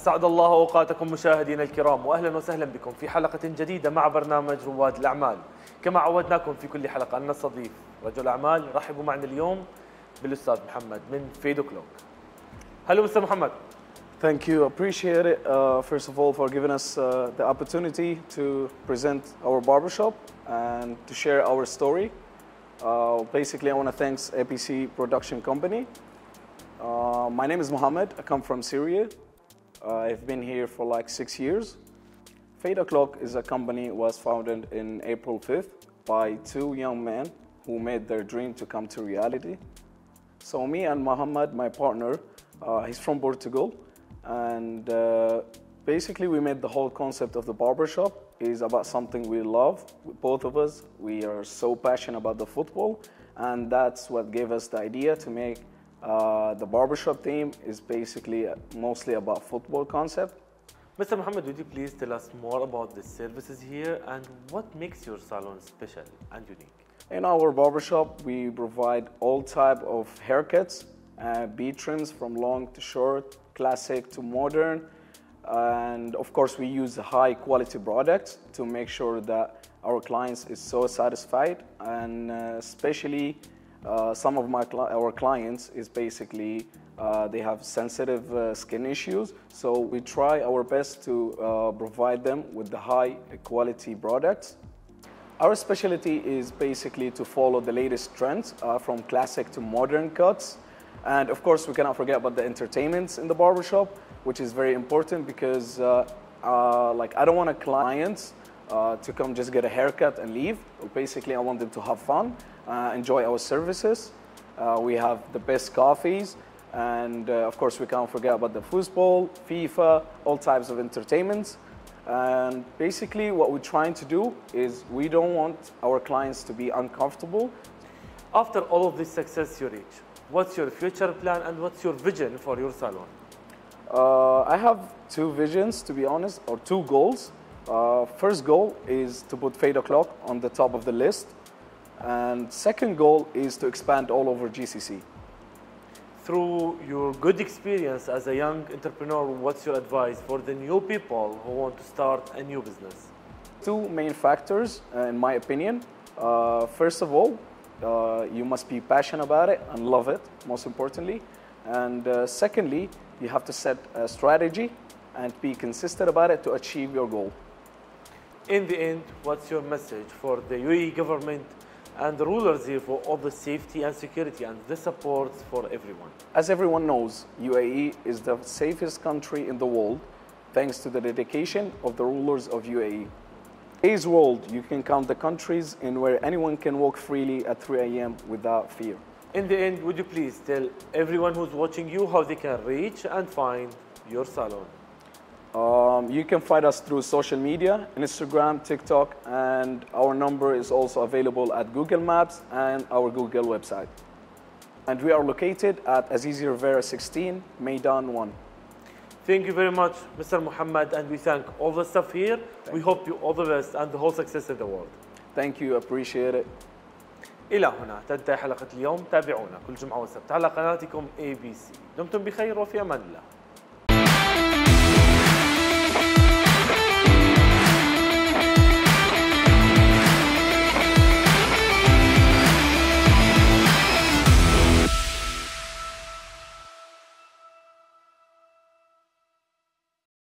أسعد الله أوقاتكم مشاهدينا الكرام وأهلا وسهلا بكم في حلقة جديدة مع برنامج رواد الأعمال كما عودناكم في كل حلقة أن نستضيف رجل أعمال رحبوا معنا اليوم بالأستاذ محمد من فيدو كلوك هلو مستر محمد Thank you. Appreciate it. Uh, first of all, for giving us uh, the opportunity to present our barbershop and to share our story. Uh, basically, I want to thank APC Production Company. Uh, my name is Mohammed. I come from Syria. Uh, I've been here for like six years. Fade O'Clock is a company was founded in April 5th by two young men who made their dream to come to reality. So me and Mohammed, my partner, uh, he's from Portugal, and uh, basically we made the whole concept of the barbershop is about something we love. Both of us, we are so passionate about the football, and that's what gave us the idea to make uh, the barbershop theme is basically mostly about football concept. Mr. Muhammad, would you please tell us more about the services here and what makes your salon special and unique? In our barbershop, we provide all type of haircuts, uh, beat trims from long to short, classic to modern, and of course we use high quality products to make sure that our clients is so satisfied, and uh, especially uh, some of my cli- our clients is basically uh, they have sensitive uh, skin issues, so we try our best to uh, provide them with the high quality products our specialty is basically to follow the latest trends uh, from classic to modern cuts. And of course, we cannot forget about the entertainments in the barbershop, which is very important because like I don't want a client uh, to come just get a haircut and leave. Basically, I want them to have fun, uh, enjoy our services. Uh, we have the best coffees, and uh, of course, we can't forget about the football, FIFA, all types of entertainments. And basically, what we're trying to do is we don't want our clients to be uncomfortable. After all of this success you reach, what's your future plan and what's your vision for your salon? Uh, I have two visions, to be honest, or two goals. Uh, first goal is to put Fade O'Clock on the top of the list. And second goal is to expand all over GCC. Through your good experience as a young entrepreneur, what's your advice for the new people who want to start a new business? Two main factors, uh, in my opinion. Uh, first of all, uh, you must be passionate about it and love it, most importantly. And uh, secondly, you have to set a strategy and be consistent about it to achieve your goal. In the end, what's your message for the UAE government and the rulers here for all the safety and security and the support for everyone? As everyone knows, UAE is the safest country in the world thanks to the dedication of the rulers of UAE. Today's world, you can count the countries in where anyone can walk freely at 3 a.m. without fear. In the end, would you please tell everyone who's watching you how they can reach and find your salon? Um, you can find us through social media, Instagram, TikTok, and our number is also available at Google Maps and our Google website. And we are located at Azizi Riviera 16, Maidan 1. Thank you very much, Mr. Muhammad, and we thank all the staff here. Thank we hope you all the best and the whole success in the world. Thank you, appreciate it. إلى هنا تنتهي حلقة اليوم تابعونا كل جمعة وسبت على قناتكم ABC دمتم بخير وفي أمان الله